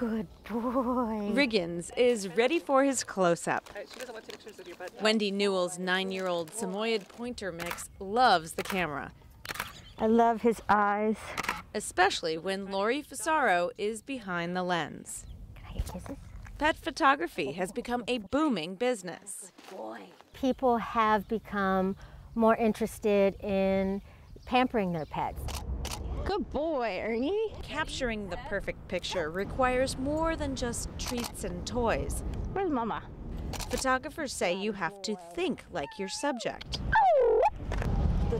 Good boy. Riggins is ready for his close up. She doesn't want to take pictures of you, but uh, Wendy Newell's nine year old Samoyed pointer mix loves the camera, I love his eyes. especially when Lori Fusaro is behind the lens. Can I get? Pet photography has become a booming business. People have become more interested in pampering their pets. Good boy, Ernie. Capturing the perfect picture requires more than just treats and toys. Where's Mama? Photographers say you have to think like your subject.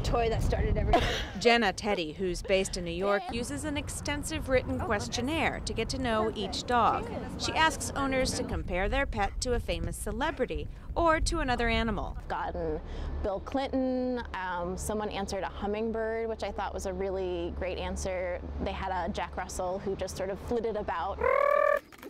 The toy that started everything. Jenna Teti, who's based in New York, uses an extensive written questionnaire to get to know each dog. She asks owners to compare their pet to a famous celebrity or to another animal. I've gotten Bill Clinton. Um, someone answered a hummingbird, which I thought was a really great answer. They had a Jack Russell who just sort of flitted about.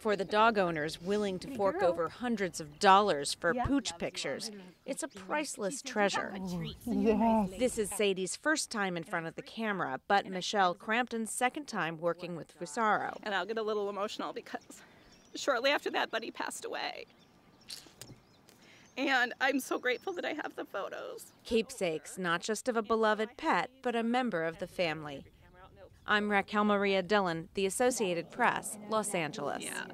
For the dog owners willing to fork over hundreds of dollars for pooch pictures, it's a priceless treasure. Oh, yes. This is Sadie's first time in front of the camera, but Michelle Crampton's second time working with Fusaro. and I'll get a little emotional because shortly after that, Buddy passed away. And I'm so grateful that I have the photos. Keepsakes not just of a beloved pet, but a member of the family. I'm Raquel Maria Dillon, The Associated Press, Los Angeles. Yeah.